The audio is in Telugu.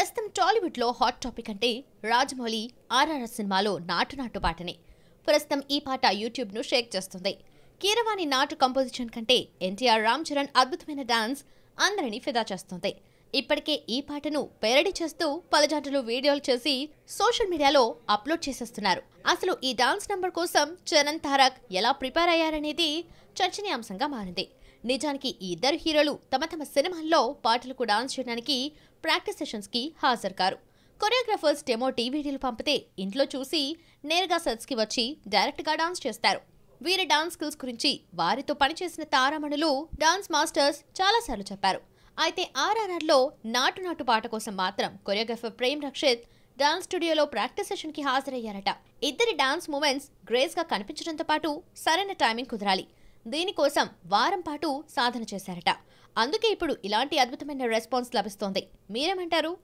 ప్రస్తుతం టాలీవుడ్లో హాట్ టాపిక్ అంటే రాజమౌళి ఆర్ఆర్ఎస్ సినిమాలో నాటు నాటు పాటనే. ప్రస్తుతం ఈ పాట యూట్యూబ్ను షేక్ చేస్తుంది. కీరవాణి నాటు కంపోజిషన్ కంటే ఎన్టీఆర్ రామ్ చరణ్ అద్భుతమైన డాన్స్ అందరినీ ఫిదా చేస్తుంది. ఇప్పటికే ఈ పాటను పేరడి చేస్తూ పలుజాటలు వీడియోలు చేసి సోషల్ మీడియాలో అప్లోడ్ చేసేస్తున్నారు. అసలు ఈ డాన్స్ నంబర్ కోసం చరణ్ తారక్ ఎలా ప్రిపేర్ అయ్యారనేది చర్చనీయాంశంగా మారింది. నిజానికి ఈ ఇద్దరు హీరోలు తమ తమ సినిమాల్లో పాటలకు డాన్స్ చేయడానికి ప్రాక్టీస్ సెషన్స్కి హాజరుకారు. హాజరు కారు కొరియోగ్రాఫర్స్ డెమో టీవీడీలు పంపితే ఇంట్లో చూసి నేరుగా సెట్స్కి వచ్చి డైరెక్ట్గా డాన్స్ చేస్తారు. వీరి డాన్స్ స్కిల్స్ గురించి వారితో పనిచేసిన తారామణులు డాన్స్ మాస్టర్స్ చాలాసార్లు చెప్పారు. అయితే ఆర్ఆర్ఆర్లో నాటు నాటు పాట కోసం మాత్రం కొరియోగ్రాఫర్ ప్రేమ్ రక్షిత్ డాన్స్ స్టూడియోలో ప్రాక్టీస్ సెషన్కి హాజరయ్యారట. ఇద్దరి డాన్స్ మూమెంట్స్ గ్రేస్గా కనిపించడంతో పాటు సరైన టైమింగ్ కుదరాలి. దీనికోసం వారం పాటు సాధన చేశారట. అందుకే ఇప్పుడు ఇలాంటి అద్భుతమైన రెస్పాన్స్ లభిస్తోంది. మీరేమంటారు?